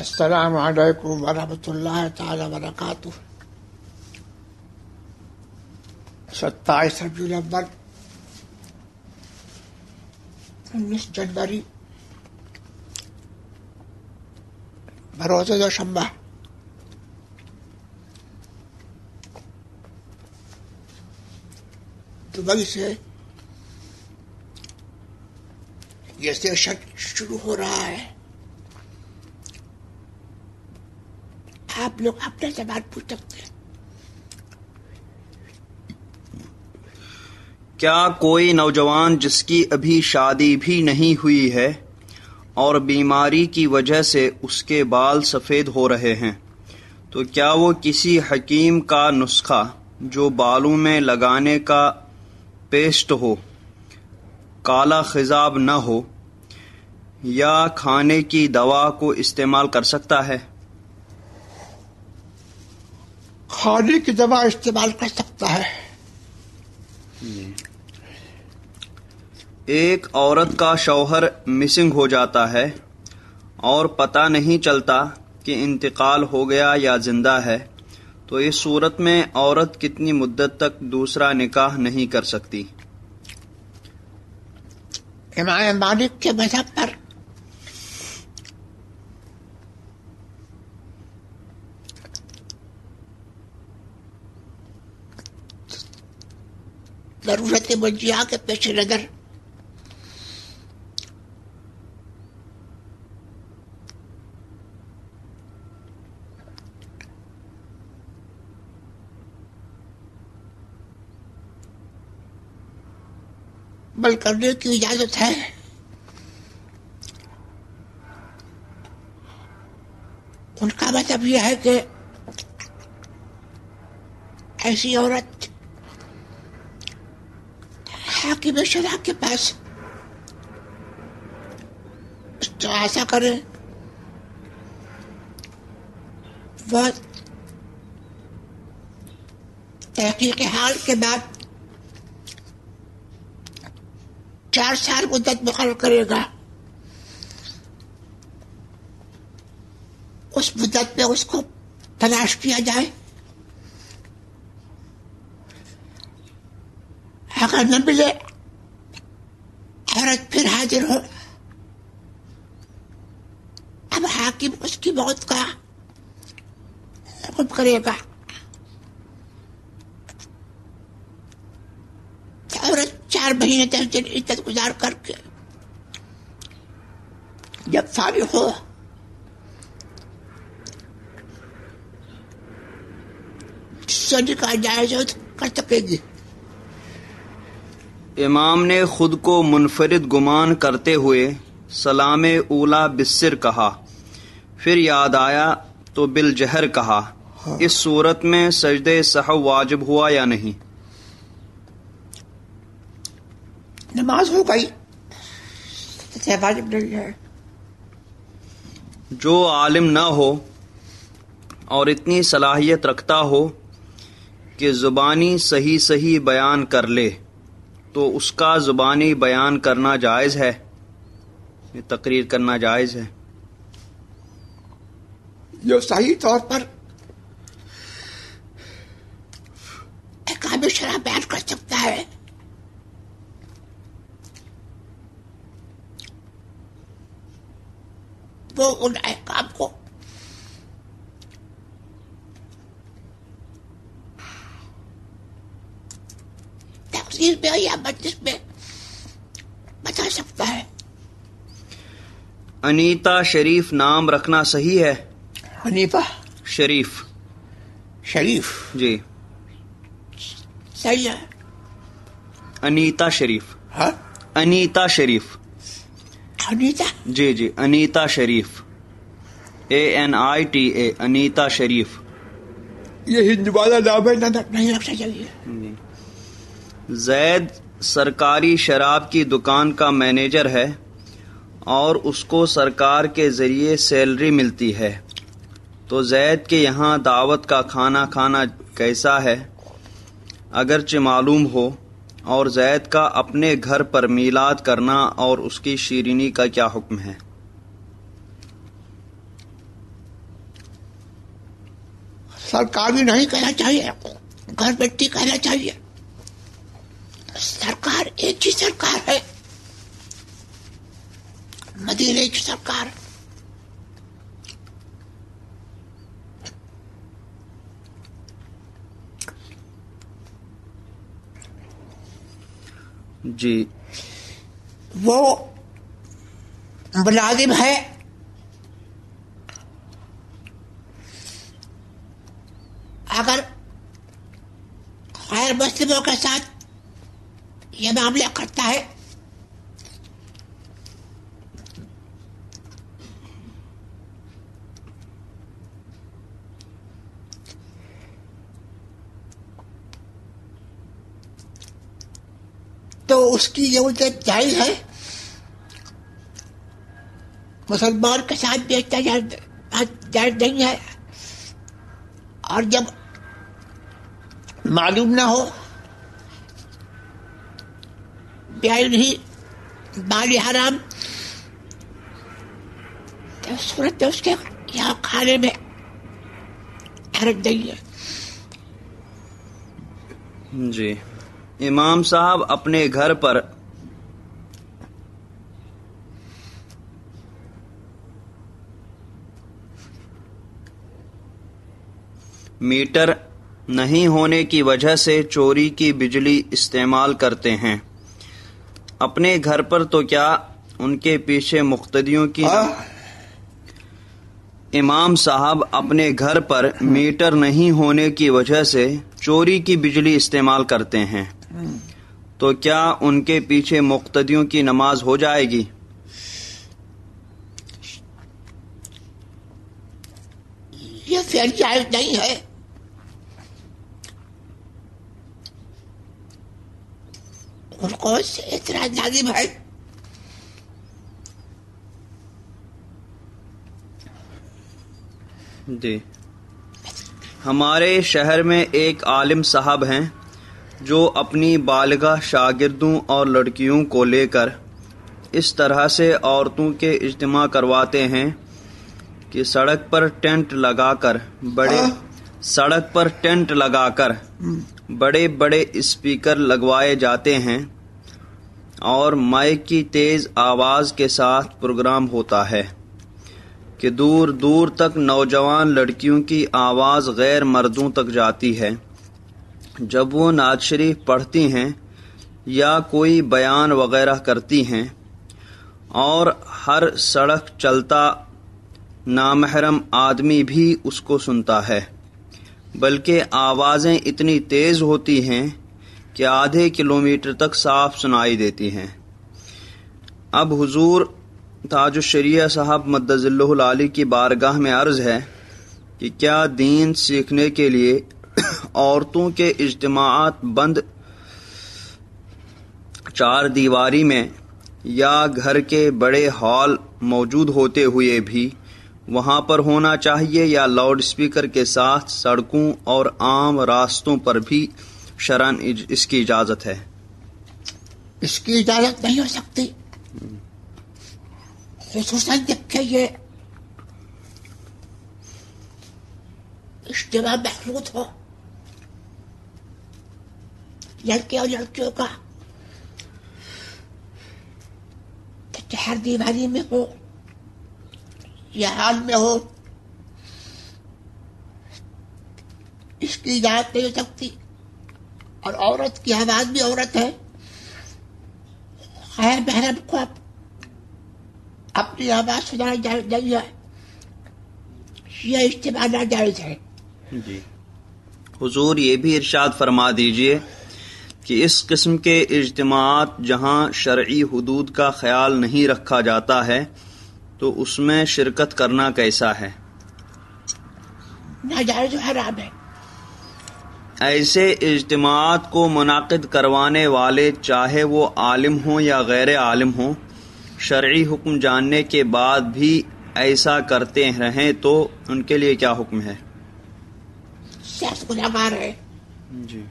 असलकम वरहमतुल्ला वरक़ात सत्ताईस रबी नंबर उन्नीस जनवरी बरोज़ दोशंबा दुबई से ये सेशन शुरू हो रहा है। आप लोग अपना सवाल पूछ सकते हैं। क्या कोई नौजवान जिसकी अभी शादी भी नहीं हुई है और बीमारी की वजह से उसके बाल सफ़ेद हो रहे हैं तो क्या वो किसी हकीम का नुस्खा जो बालों में लगाने का पेस्ट हो, काला खिजाब न हो, या खाने की दवा को इस्तेमाल कर सकता है? खाने की दवा इस्तेमाल कर सकता है। एक औरत का शौहर मिसिंग हो जाता है और पता नहीं चलता कि इंतकाल हो गया या ज़िंदा है तो इस सूरत में औरत कितनी मुद्दत तक दूसरा निकाह नहीं कर सकती। इमाम मालिक के मज़हब पर ज़रूरत मंजिया के पेश नज़र। बल करने की इजाज़त है। उनका मतलब यह है कि ऐसी औरत हाकिम शरा के पास। तो आशा करे, वह तहकीक हाल के बाद चार साल मुद्दत मुकर करेगा। उस मुद्दत में उसको तलाश किया जाए। अगर न मिले औरत फिर हाजिर हो अब हाकिम उसकी मौत का हुक्म करेगा औरत चार महीने दस दिन इज़्ज़त गुजार करके जब फारिग हो सदी का जायज़ कर सकेगी इमाम ने खुद को मुनफरद गुमान करते हुए सलाम ऊला बिस्सिर कहा। फिर याद आया तो बिल जहर कहा इस सूरत में सजदे सहव वाजिब हुआ या नहीं? नमाज़ हो गई। वाजिब नहीं है। जो आलिम न हो और इतनी सलाहियत रखता हो कि ज़ुबानी सही सही बयान कर ले। तो उसका ज़ुबानी बयान करना जायज़ है। तकरीर करना जायज़ है। जो सही तौर पर शराब बयान कर सकता है। वो उन अहकाम को तकसीर में या मजलिस में बता सकता है। अनीता शरीफ नाम रखना सही है? हनीफा शरीफ। शरीफ? जी। सही है। अनीता शरीफ। हाँ? अनीता शरीफ। हनीता जी जी। Anita Sharif. A N I T A Anita Sharif. ये हिंदू वाला नाम है ना नहीं रखना चाहिए जैद सरकारी शराब की दुकान का मैनेजर है और उसको सरकार के ज़रिए सैलरी मिलती है। तो जैद के यहाँ दावत का खाना खाना कैसा है? अगरचे मालूम हो और जैद का अपने घर पर मीलाद करना और उसकी शीरीनी का क्या हुक्म है? सरकार नहीं कहना चाहिए। घर ही कहना चाहिए। सरकार एक ही सरकार है। मदीने की सरकार। जी। वो मुलाजिम है। अगर गैर मुस्लिमों के साथ ये मामला करता है। तो उसकी ये उजरत जायज़ है। मुसलमान के साथ भी जायज़ नहीं है। और जब मालूम ना हो नहीं माली तो सूरत में उसके यहाँ खाने में हरज नहीं है जी। इमाम साहब अपने घर पर मीटर नहीं होने की वजह से चोरी की बिजली इस्तेमाल करते हैं। अपने घर पर तो क्या उनके पीछे मुख्तदियों की हाँ? इमाम साहब अपने घर पर मीटर नहीं होने की वजह से चोरी की बिजली इस्तेमाल करते हैं। तो क्या उनके पीछे मुख्तदियों की नमाज़ हो जाएगी? ये फिर जायज़ नहीं है। उनको इतना जाजिम है जी। हमारे शहर में एक आलिम साहब हैं जो अपनी बालगा शागिर्दों और लड़कियों को लेकर इस तरह से औरतों के इज्तिमा करवाते हैं कि सड़क पर टेंट लगाकर बड़े सड़क पर टेंट लगाकर बड़े बड़े स्पीकर लगवाए जाते हैं और माइक की तेज आवाज़ के साथ प्रोग्राम होता है कि दूर दूर तक नौजवान लड़कियों की आवाज़ गैर मर्दों तक जाती है। जब वो नाज शरीफ पढ़ती हैं या कोई बयान वगैरह करती हैं और हर सड़क चलता नामहरम आदमी भी उसको सुनता है। बल्कि आवाज़ें इतनी तेज़ होती हैं कि आधे किलोमीटर तक साफ़ सुनाई देती हैं। अब हुजूर ताजुशरिया साहब मद्दजिल्लाली की बारगाह में अर्ज़ है कि क्या दीन सीखने के लिए औरतों के इज्तमात बंद चार दीवारी में या घर के बड़े हॉल मौजूद होते हुए भी वहाँ पर होना चाहिए या लाउड स्पीकर के साथ सड़कों और आम रास्तों पर भी शरण इसकी इजाज़त है। इसकी इजाज़त नहीं हो सकती। खसूसन जबकि ये। हो। लड़के और लड़कियों का। चार दीवारी में हो। हाल में हो। इसकी इजाज़त नहीं हो सकती। और औरत की आवाज़ भी औरत है। खैर बहरम को आप अपनी आवाज़ सुनाई नहीं है। यह इस्तेमाल जायज़ है। जी। हुजूर, ये भी इरशाद फरमा दीजिए कि इस किस्म के इज्तमात जहाँ शर्ई हदूद का ख्याल नहीं रखा जाता है तो उसमें शिरकत करना कैसा है? नाजायज हराम है। ऐसे इज्तमात को मुनद करवाने वाले चाहे वो आलिम हों या गैर आलिम हों शर्ई हुक्म जानने के बाद भी ऐसा करते रहें तो उनके लिए क्या हुक्म है? गुनाहगार है जी।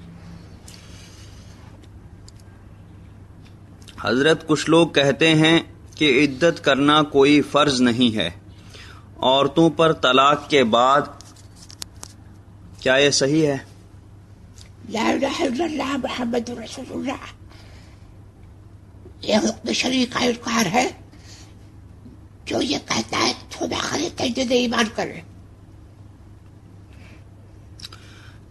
हज़रत कुछ लोग कहते हैं कि इद्दत करना कोई फ़र्ज़ नहीं है। औरतों पर तलाक के बाद क्या ये सही है? का इनकार है जो ये कहता है तो दाखिल तजदीद ईमान करे।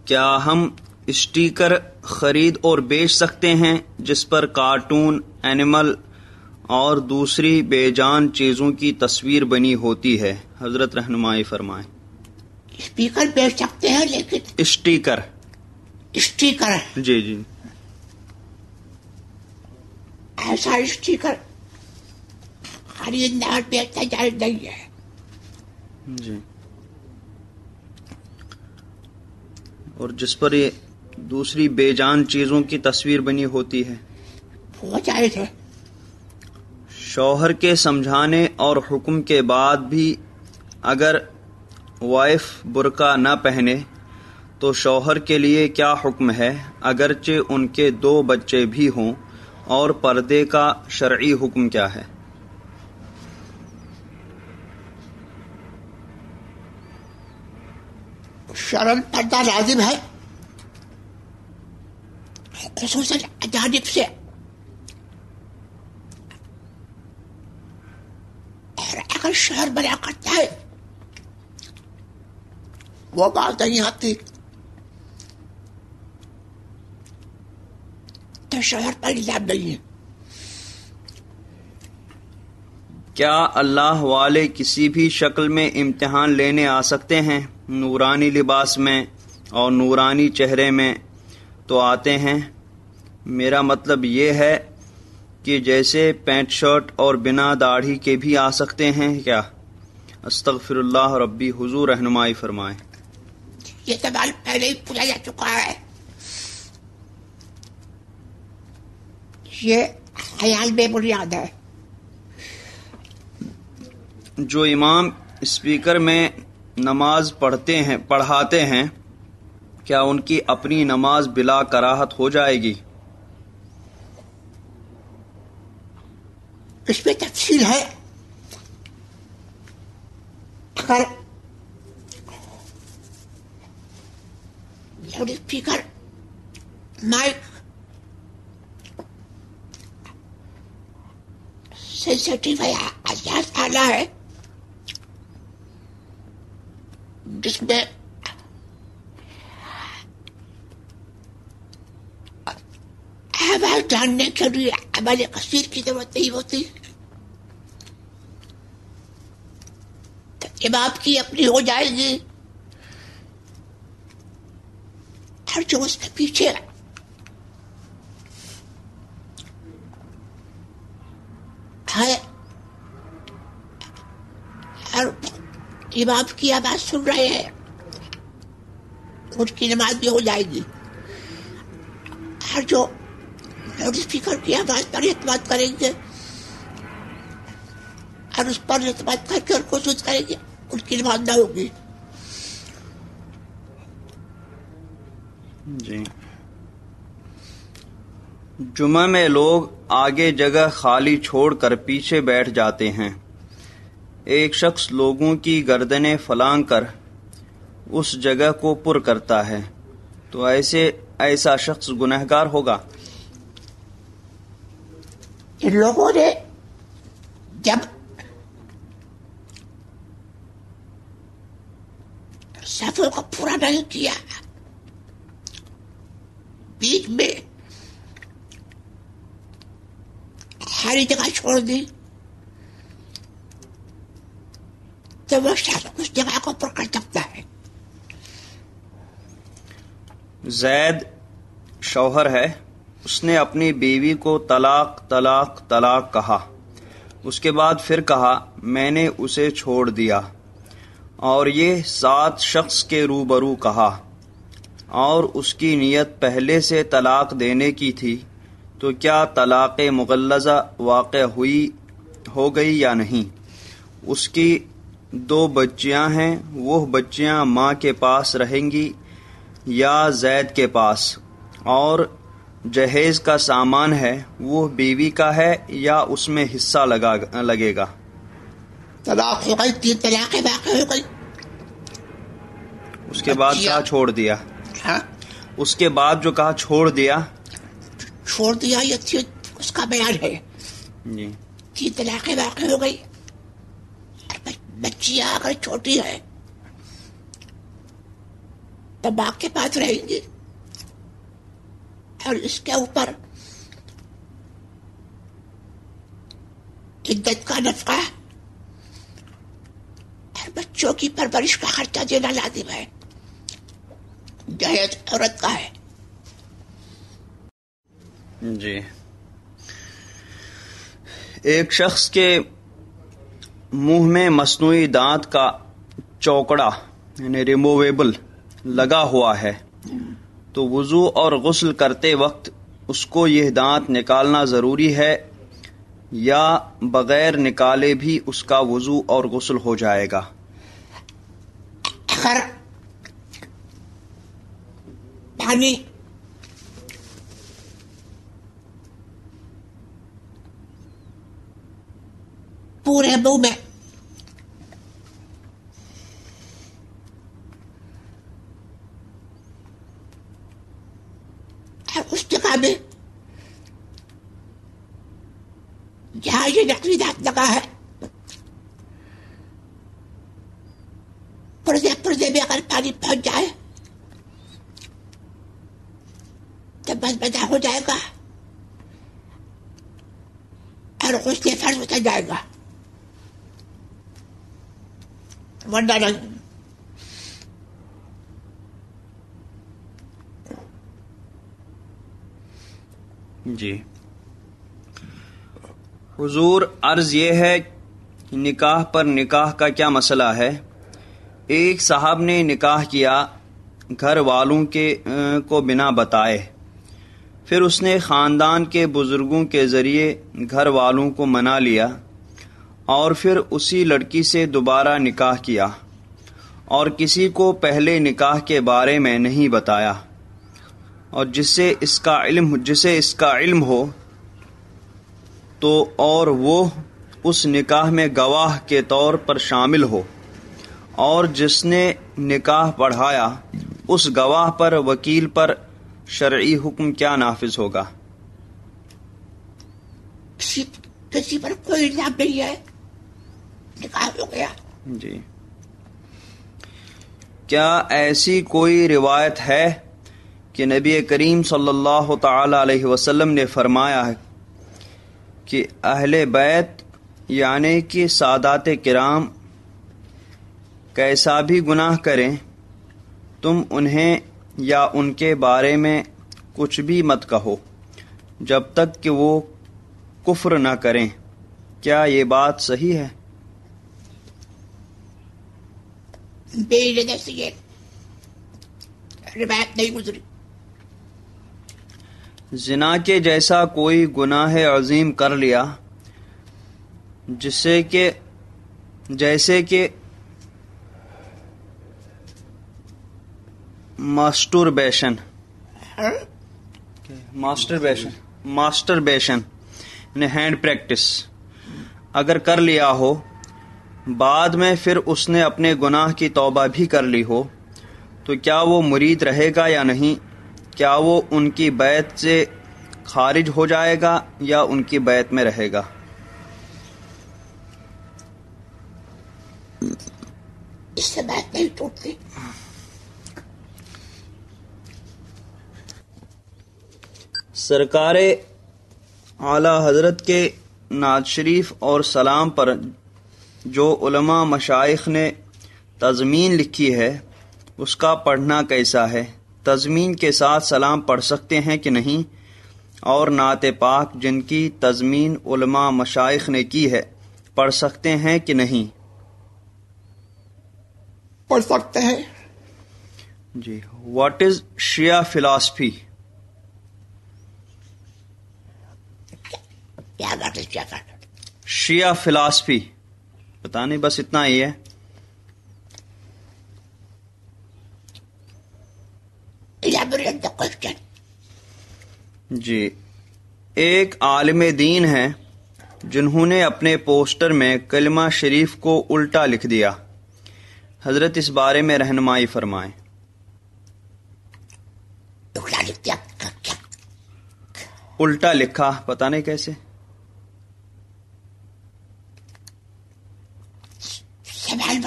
क्या हम स्टिकर खरीद और बेच सकते हैं जिस पर कार्टून एनिमल और दूसरी बेजान चीज़ों की तस्वीर बनी होती है। हज़रत रहनुमाई फरमाए। स्पीकर बेच सकते हैं लेकिन स्टिकर। स्टिकर जी जी। ऐसा स्टिकर खरीदना और बेचना जायज़ नहीं है। जी। और जिस पर ये दूसरी बेजान चीज़ों की तस्वीर बनी होती है। वो जायज़ है शौहर के समझाने और हुक्म के बाद भी अगर वाइफ बुरका न पहने तो शौहर के लिए क्या हुक्म है? अगरचे उनके दो बच्चे भी हों, और पर्दे का शरई हुक्म क्या है? शरण पर्दा लाजिम है। अजानिब से अगर शहर बना करता है। वो बात नहीं आती। तो शहर पर इल्ज़ाम नहीं है। क्या अल्लाह वाले किसी भी शक्ल में इम्तिहान लेने आ सकते हैं? नूरानी लिबास में और नूरानी चेहरे में तो आते हैं। मेरा मतलब ये है कि जैसे पैंट शर्ट और बिना दाढ़ी के भी आ सकते हैं क्या? अस्तगफिरुल्लाह रब्बी हुजूर रहनुमाई फरमाए। ये सवाल पहले ही पूछा जा चुका है। ये ख्याल बेबुनियाद है। जो इमाम स्पीकर में नमाज़ पढ़ते हैं पढ़ाते हैं क्या उनकी अपनी नमाज़ बिला कराहत हो जाएगी? इसमें तफसील है अगर लाउड स्पीकर माइक सेंसिटिव है आज़ाद आला है जिसमें आवाज़ जानने के लिए हमारे कसीर की ज़रूरत नहीं होती। तो इमाम की अपनी हो जाएगी और जो उसके पीछे है। और इमाम की आवाज़ सुन रहे हैं, उनकी नमाज़ भी हो जाएगी। हर जो लाउड स्पीकर की आवाज़ पर एतमाद करेंगे। और उस पर एतमाद करके और कोशिश करेंगे, उनकी ना होगी। जी। जुमा में लोग आगे जगह खाली छोड़कर पीछे बैठ जाते हैं। एक शख्स लोगों की गर्दनें फलांग कर उस जगह को पुर करता है। तो ऐसे, ऐसा शख्स गुनहगार होगा? इन लोगों ने जब सफ़र को पूरा नहीं किया, बीच में सारी जगह छोड़ दी तो वो शख्स उस जगह को पकड़ सकता है। जैद शौहर है। उसने अपनी बीवी को तलाक तलाक तलाक कहा। उसके बाद फिर कहा, मैंने उसे छोड़ दिया। और ये सात शख्स के रूबरू कहा। और उसकी नीयत पहले से तलाक देने की थी तो क्या तलाक मुगलजा वाक़ हुई, हो गई या नहीं? उसकी दो बच्चियाँ हैं, वह बच्चियाँ माँ के पास रहेंगी या जैद के पास? और जहेज का सामान है वो बीवी का है या उसमें हिस्सा लगा लगेगा? तलाक हो गई तीन तलाक बाकी हो गई उसके बाद अच्छा। कहा छोड़ दिया? हाँ। उसके बाद जो कहा छोड़ दिया? छोड़ दिया ये थी उसका बयान है। जी। कि तलाक़ें वाक़ हो गई। और बच्ची अगर छोटी है। तो माँ के पास रहेंगी। और इसके ऊपर इद्दत का नफका और बच्चों की परवरिश का खर्चा देना लाजिम है। दहेज औरत का है। जी। एक शख्स के मुँह में मसनूई दांत का चौकड़ा, यानी रिमूवेबल लगा हुआ है। तो वुजू और गसल करते वक्त उसको यह दांत निकालना ज़रूरी है, या बगैर निकाले भी उसका वज़ू और गसल हो जाएगा। अगर पानी पूरे मुँह में और उस जगह में लगा है। पर्दे पर्दे में अगर पानी पहुँच जाए तो बस बदा हो जाएगा। और गुस्से फ़र्ज़ उतर जाएगा। वरना जी। हुजूर, अर्ज़ ये है निकाह पर निकाह का क्या मसला है? एक साहब ने निकाह किया, घर वालों के को बिना बताए। फिर उसने ख़ानदान के बुज़ुर्गों के ज़रिए घर वालों को मना लिया और फिर उसी लड़की से दोबारा निकाह किया और किसी को पहले निकाह के बारे में नहीं बताया। और जिससे इसका इल्म जिसे इसका इल्म हो तो और वो उस निकाह में गवाह के तौर पर शामिल हो। और जिसने निकाह पढ़ाया उस गवाह पर वकील पर शरई हुक्म क्या नाफिज होगा? किसी किसी पर कोई इल्ज़ाम नहीं है। निकाह हो गया। जी। क्या ऐसी कोई रिवायत है कि नबी करीम सल्लल्लाहु अलैहि वसल्लम ने फरमाया है कि अहले बैत, यानी कि सादात किराम, कैसा भी गुनाह करें, तुम उन्हें या उनके बारे में कुछ भी मत कहो। जब तक कि वो कुफ्र न करें, क्या ये बात सही है? रिवायत नहीं गुजरी। जिना के जैसा कोई गुनाह अजीम कर लिया जिससे कि जैसे कि मास्टरबेशन। हाँ? मास्टरबेशन मास्टरबेशन यानी हैंड प्रैक्टिस। अगर कर लिया हो बाद में फिर उसने अपने गुनाह की तौबा भी कर ली हो तो क्या वो मुरीद रहेगा या नहीं? क्या वो उनकी बैत से खारिज हो जाएगा या उनकी बैत में रहेगा? इससे बात नहीं टूटती। सरकार आला हज़रत के नाज शरीफ और सलाम पर जो उलमा मशाइख ने तज़मीन लिखी है उसका पढ़ना कैसा है? तज़मीन के साथ सलाम पढ़ सकते हैं कि नहीं? और नात पाक जिनकी तज़मीन उलमा मशाइख ने की है पढ़ सकते हैं कि नहीं? पढ़ सकते हैं। जी व्हाट इज़ शिया फिलॉसफी क्या बात है क्या शिया फिलॉसफी पता नहीं बस इतना ही है। Question जी एक आलम दीन है जिन्होंने अपने पोस्टर में कलमा शरीफ को उल्टा लिख दिया। हज़रत इस बारे में रहनुमाई फरमाएँ। उल्टा लिख दिया उल्टा लिखा पता नहीं कैसे। सवाल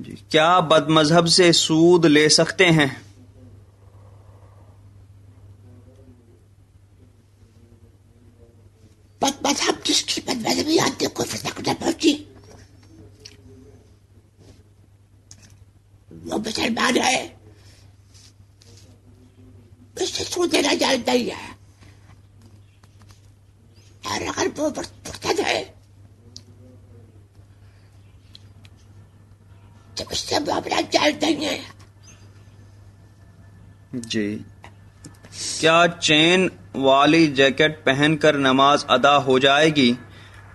जी क्या बदमजहब से सूद ले सकते हैं? बद मज़हब जिसकी बद मजहबी आते कोई फतक न पहुँची वो मुसलमान है उससे सूद देना जायज़ नहीं है और अगर वो मुर्तद है तो उससे मामला जायज़ नहीं है जी क्या चेन वाली जैकेट पहनकर नमाज़ अदा हो जाएगी?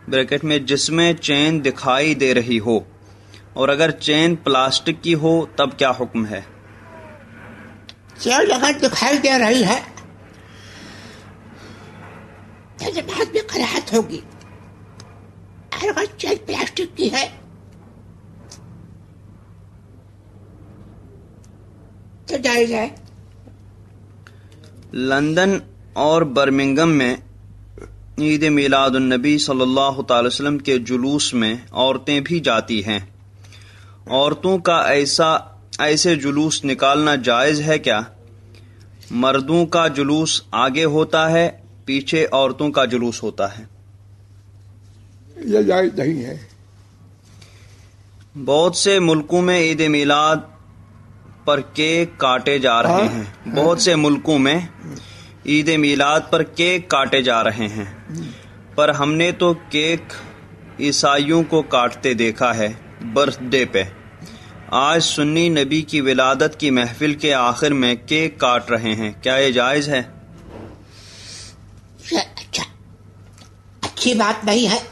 ब्रैकेट में जिसमें चेन दिखाई दे रही हो। और अगर चेन प्लास्टिक की हो, तब क्या हुक्म है? चेन अगर दिखाई दे रही है। तो नमाज़ में कराहत होगी अगर चेन प्लास्टिक की है तो जायज़ है लंदन और बर्मिंगम में ईद मिलादुन्नबी सल्लल्लाहु अलैहि वसल्लम के जुलूस में औरतें भी जाती हैं। औरतों का ऐसा ऐसे जुलूस निकालना जायज़ है क्या? मर्दों का जुलूस आगे होता है पीछे औरतों का जुलूस होता है। ये जायज़ नहीं है। बहुत से मुल्कों में ईद मिलाद पर केक काटे जा रहे हाँ। हैं। बहुत से मुल्कों में ईद मिलाद पर केक काटे जा रहे हैं। पर हमने तो केक ईसाइयों को काटते देखा है बर्थडे पे। आज सुन्नी नबी की विलादत की महफिल के आखिर में केक काट रहे हैं। क्या ये जायज़ है? अच्छा अच्छी बात नहीं है।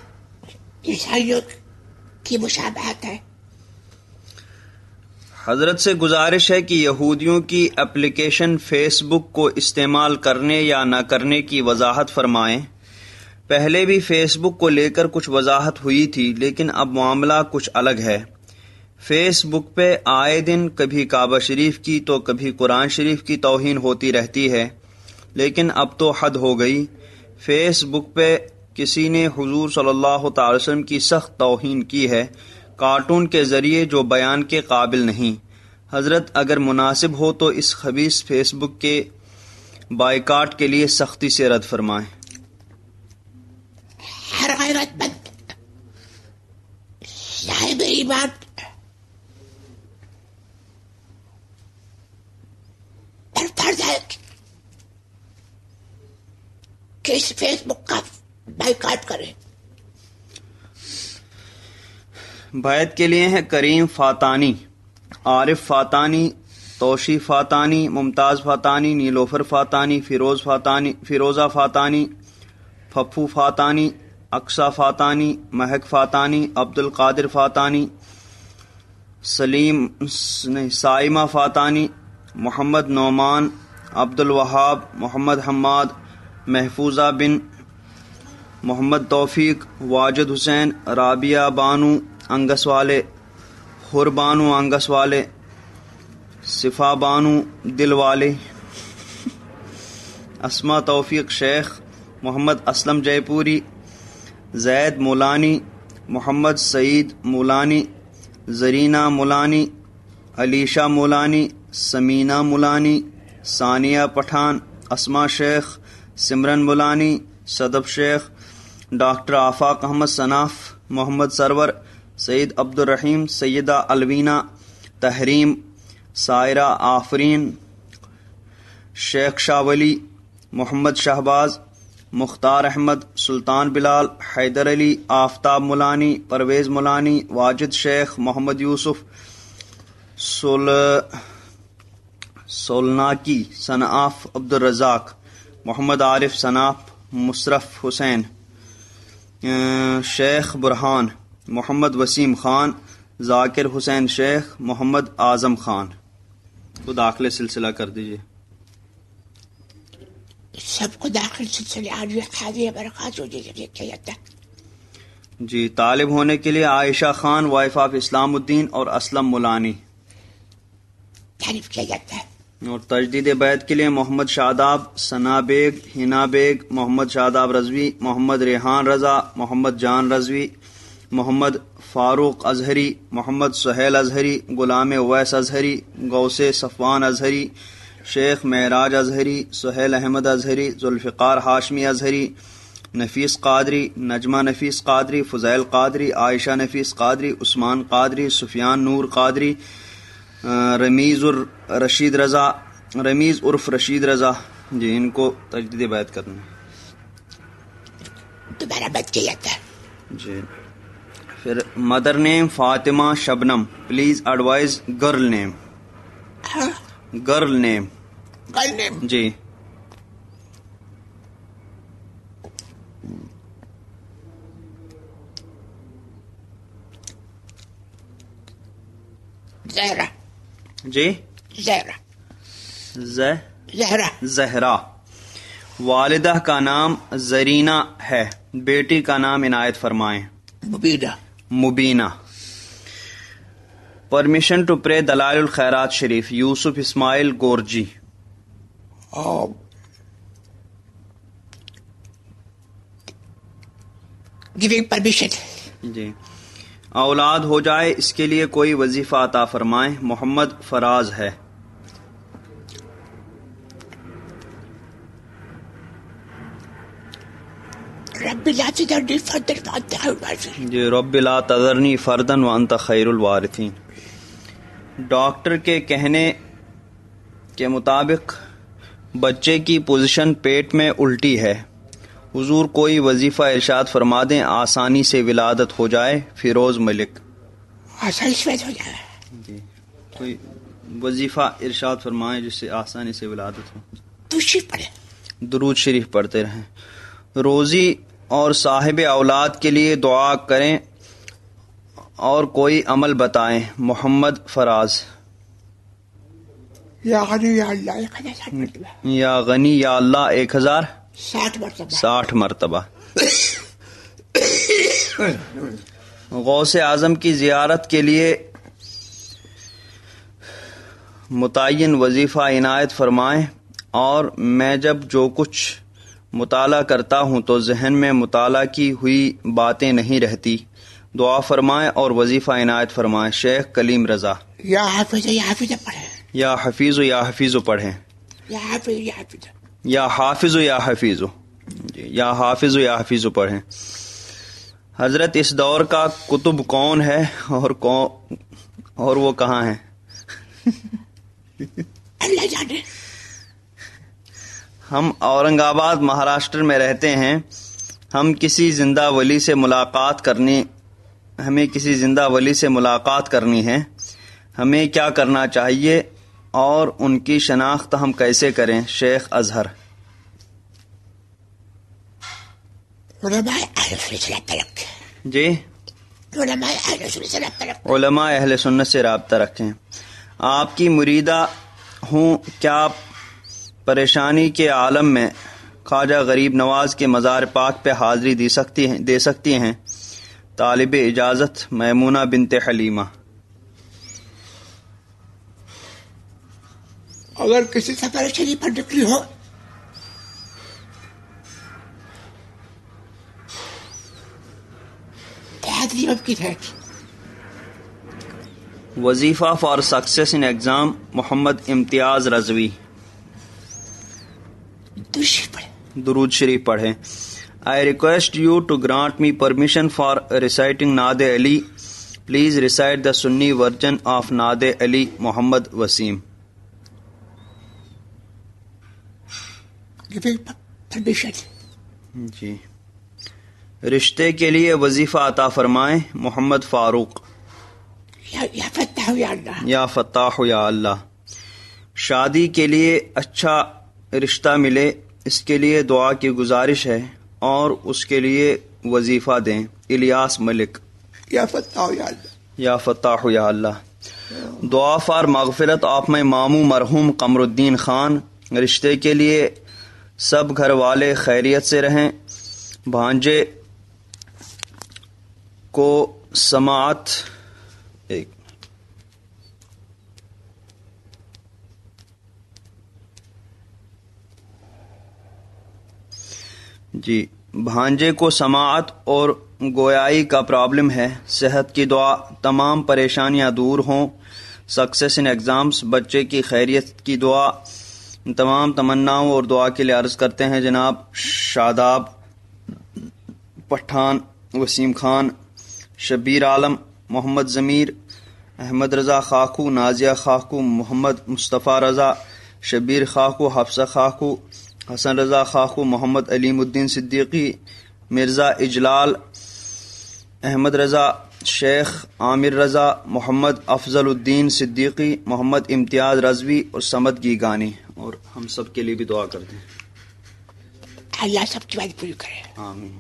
ईसाइयों की मुशाबहत है। हज़रत से गुजारिश है कि यहूदियों की एप्लीकेशन फेसबुक को इस्तेमाल करने या न करने की वजाहत फरमाएँ। पहले भी फेसबुक को लेकर कुछ वजाहत हुई थी, लेकिन अब मामला कुछ अलग है। फेसबुक पे आए दिन कभी काबा शरीफ की तो कभी कुरान शरीफ की तोहीन होती रहती है, लेकिन अब तो हद हो गई। फेसबुक पे किसी ने हुजूर सल्लल्लाहु अलैहि वसल्लम की सख्त तोहीन की है कार्टून के ज़रिए जो बयान के काबिल नहीं। हज़रत, अगर मुनासिब हो तो इस खबीस फेसबुक के बाइकाट के लिए सख्ती से रद्द फरमाएँ। फेसबुक का बाइकाट करें। बैत के लिए हैं करीम फातानी, आरिफ फातानी, तोशी फातानी, मुमताज़ फातानी, नीलोफर फातानी, फिरोज फातानी, फिरोज़ा फातानी फप्फू फातानी, अक्सा फातानी, महक फातानी, अब्दुल कादिर फातानी, सलीम, नहीं, साइमा फातानी, मोहम्मद नोमान, अब्दुल वहाब, मोहम्मद हम्माद, महफूजा बिन मोहम्मद तौफीक, वाजिद हुसैन, राबिया बानू अंगस वाले हुर बानू अंगस वाले सिफा बानू दिल वाले असमा तौफीक शेख मोहम्मद असलम जयपुरी, जैद मुलानी, मोहम्मद सईद मुलानी, जरीना मुलानी, अलीशा मुलानी, समीना मुलानी, सानिया पठान, असमा शेख, सिमरन मुलानी, सदब शेख, डॉक्टर आफाक अहमद सनाफ, मोहम्मद सरवर सईद अब्दुलरहीम सैदा अलवीना, तहरीम, सायरा आफरीन, शेख शाह वली मोहम्मद शहबाज, मुख्तार अहमद, सुल्तान बिलाल, हैदर अली, आफ्ताब मुलानी, परवेज मुलानी, वाजिद शेख, मोहम्मद यूसुफ, सोल, सोलनाकी, सनाफ अब्दुल रज़ाक मोहम्मद आरिफ, सनाफ मुशरफ हुसैन शेख बुरहान मोहम्मद वसीम खान जाकिर हुसैन शेख मोहम्मद आज़म खान। को दाखिले सिलसिला कर दीजिए। सबको दाखिल सिलसिले बरकत हो जाता जी तालिब होने के लिए आयशा खान वाइफ ऑफ़ इस्लामुद्दीन और असलम मुलानी। तारीफ़ किया जाता है। और तजदीद बैत के लिए मोहम्मद शादाब सना बेग हिना बेग मोहम्मद शादाब रजवी मोहम्मद रेहान रजा मोहम्मद जान रजवी मोहम्मद फारूक अजहरी मोहम्मद सुहेल अजहरी गुलाम उवैस अजहरी गौसे सफ़वान अजहरी शेख महराज अजहरी सुहेल अहमद अजहरी जुल्फ़िकार हाशमी अजहरी नफीस कादरी नजमा नफीस कादरी फ़ुजैल कादरी आयशा नफीस कादरी उस्मान कादरी सुफियान नूर कादरी रमीज़ रशीद रज़ा रमीज़ उर्फ़ रशीद रज़ा। जी इनको तजदीद बैत करना दोबारा किया जाता है। जी। फिर mother name Fatima Shabnam. Please advise girl name girl name girl name जी। जहरा जी। जहरा ज जहरा जहरा वालिदा का नाम जरीना है। बेटी का नाम इनायत फरमाएँ। Mubina Mubina. Permission to pray दलाल खैरात शरीफ यूसुफ इस्माइल गोरजी गिविंग परमिशन जी। औलाद हो जाए इसके लिए कोई वजीफा अता फरमाएँ मोहम्मद फराज है। रब्बी ला तजरनी जी तजरनी फरदन व खैरुल वारिथीन डॉक्टर के कहने के मुताबिक बच्चे की पोजीशन पेट में उल्टी है। हुजूर कोई वजीफा इरशाद फरमा दें आसानी से विलादत हो जाए फिरोज मलिक। आसानी से हो जाए। जी कोई वजीफा इरशाद फरमाएँ जिससे आसानी से विलादत हो। दरूद शरीफ पढ़ते रहें। रोज़ी और साहिब औलाद के लिए दुआ करें और कोई अमल बताएँ। मोहम्मद फराज। या गनी या अल्लाह एक हज़ार साठ मरतबा। या गनी या अल्लाह एक हज़ार साठ मरतबा। गौस आज़म की जियारत के लिए मुतन वजीफ़ा इनायत फरमाएँ और मैं जब जो कुछ मुताला करता हूँ तो जहन में मुताला की हुई बातें नहीं रहती। दुआ फरमाएँ और वजीफ़ा इनायत फरमाएँ शेख कलीम रज़ा। या हाफिज या हाफिज पढ़े। या हफीज़ या हफीज़ पढ़ें। या हाफिज या हाफिज। या हाफिज या हफीज। या हाफिज या हफीज पढ़ें। हज़रत इस दौर का कुतुब कौन है और कौन और वो कहाँ है? अल्लाह जाने। हम औरंगाबाद महाराष्ट्र में रहते हैं। हम किसी ज़िंदा वली से मुलाकात करनी हमें किसी ज़िंदा वली से मुलाकात करनी है। हमें क्या करना चाहिए और उनकी शनाख्त हम कैसे करें शेख अजहर? जी? उलमा अहल सुन्नत से रबता रखें। आपकी मुरीदा हूँ क्या आप परेशानी के आलम में ख्वाजा गरीब नवाज़ के मज़ार पाक पे हाज़िरी दे सकती हैं दे सकती हैं। तालिब इजाज़त मैमूना बिनते हलीमा। अगर किसी से परेशानी पर निकली हो तो वजीफ़ा for success in exam Mohammad Imtiaz Razvi दूसरी पढ़े दुरूद शरीफ पढ़ें। I request you to grant me permission for reciting Nad Ali please recite the Sunni version of Nad Ali Mohammad Wasim जी। रिश्ते के लिए वजीफा अता फरमाएँ मोहम्मद फारूक या फताह या अल्लाह। शादी के लिए अच्छा रिश्ता मिले इसके लिए दुआ की गुजारिश है और उसके लिए वजीफा दें। इलियास मलिक। या फताह या अल्लाह। दुआ फार मगफरत ऑफ़ में मामू मरहूम कमरुद्दीन खान रिश्ते के लिए सब घर वाले खैरियत से रहें। भांजे को समात जी, भांजे को समात और गोयाई का प्रॉब्लम है। सेहत की दुआ, तमाम परेशानियाँ दूर हों। सक्सेस इन एग्ज़ाम्स, बच्चे की खैरियत की दुआ। तमाम तमन्नाओं और दुआ के लिए अर्ज़ करते हैं जनाब शादाब पठान, वसीम खान शबीर आलम, मोहम्मद ज़मीर, अहमद रज़ा खाकू, नाजिया खाकू, मोहम्मद मुस्तफ़ा रज़ा शबीर खाकू, हफ्सा खाकू हसन रज़ा खाखू मोहम्मद अलीमुद्दीन सिद्दीकी मिर्ज़ा इजलाल अहमद रज़ा शेख आमिर रज़ा मोहम्मद अफजलुद्दीन सिद्दीकी मोहम्मद इम्तियाज़ रजवी और समद की गानी। और हम सब के लिए भी दुआ करते हैं। अल्लाह सबकी बात पूरी करे। आमीन।